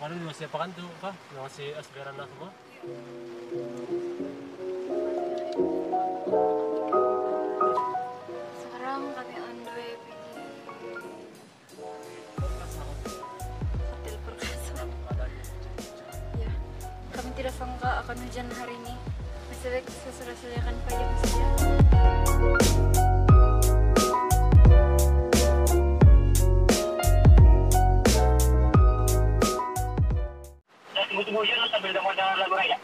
Kemarin masih apa kan tuh, apa? Masih Asgarana semua. Ya, kami tidak sangka akan hujan hari ini. Masih baik saya sudah sediakan payung saja. Sambil dengar lagu raya.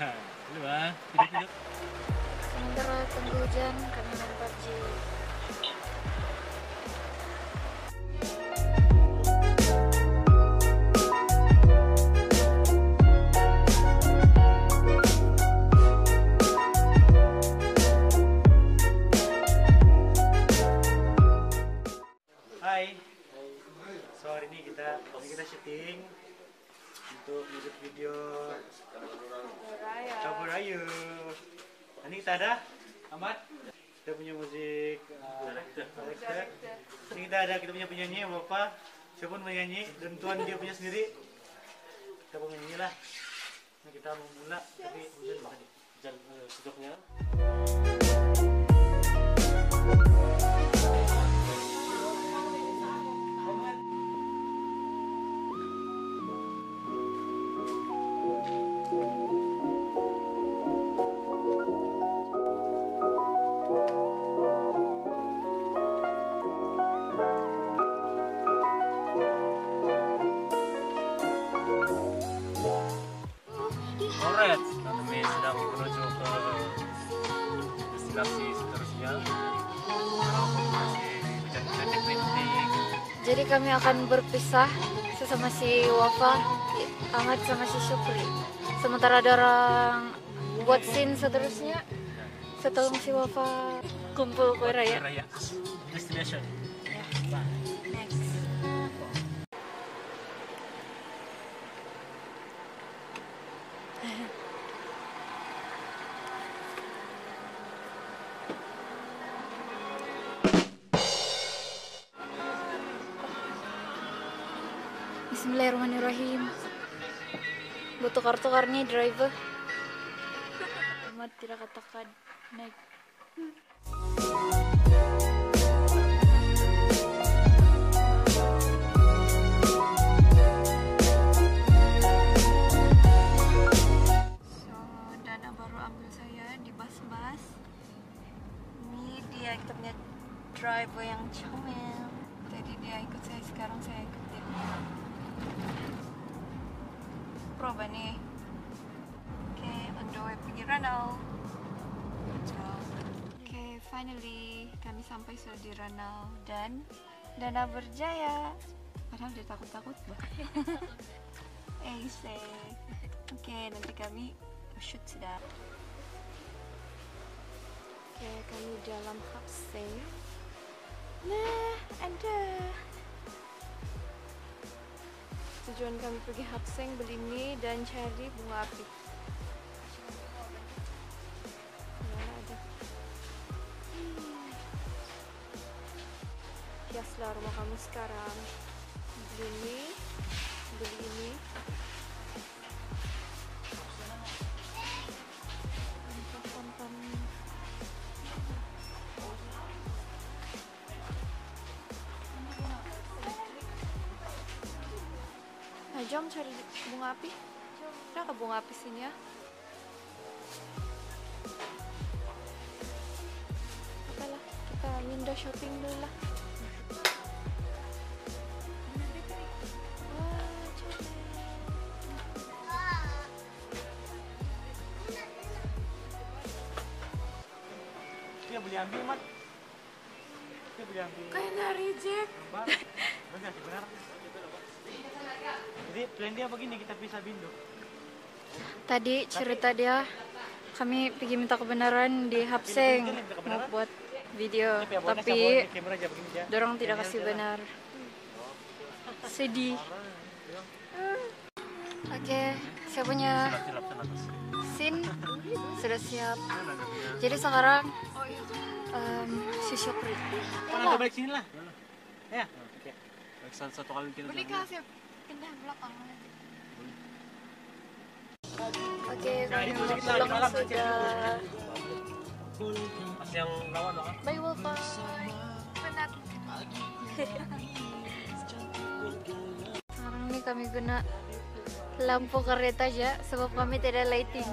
Ini bah, tidak-tidak. Sementara tunggu hujan, kami main PUBG. Hai. So hari ini kita hari kita syuting untuk music video Kabur Ayu. Ini kita ada Ahmad. Kita punya musik uh, director. Ini kita ada kita punya penyanyi Bapak. Saya pun menyanyi dan tuan dia punya sendiri. Kita pun menyanyi lah. Ini kita mau mula tapi hujan banget. Hujan eh, sejoknya. Alright, kami sedang menuju ke destinasi seterusnya. Jadi kami akan berpisah sesama si Wafa, Ahmad sama si Syukri. Sementara ada orang buat scene seterusnya. Setelah si Wafa kumpul kue raya. Raya. Destination. Bismillahirrahmanirrahim. Butuh tukar-tukar nih driver. Ahmad tidak katakan naik. Driver yang comel. Jadi dia ikut saya sekarang saya ikut dia. Proba nih. Oke, way pergi Ranau. Oke, finally kami sampai sudah di Ranau dan Dana berjaya. Padahal dia takut-takut banget. Eh. Oke, nanti kami shoot sudah. Oke, kami dalam Hapsing. Nah, ada. Tujuan kami pergi Hapseng beli mie dan cari bunga api. Hiaslah rumah kamu sekarang. Beli mie, beli ini. Jom cari bunga api. Ada nggak bunga api sini ya? Apalah, kita window shopping dulu lah. Dia beli ambil Mat. Dia beli ambil. Kayak nggak reject. Benar benar. Jadi plan dia begini kita pisah bindo. Tadi cerita dia kami pergi minta kebenaran di Hapseng mau buat video. Tapi begini ya. dorong tidak kasih benar. Sedih. Oke saya punya scene sudah siap. Jadi sekarang em, si Syukri. Mana balik sini lah. Ya. Oke. Baik, satu kali kita Beli kasih oke nah, kalian sudah. Ya, ya. pas yang lawan makan bye Wolfon penat sekarang ini kami guna lampu kereta aja sebab kami tidak lighting.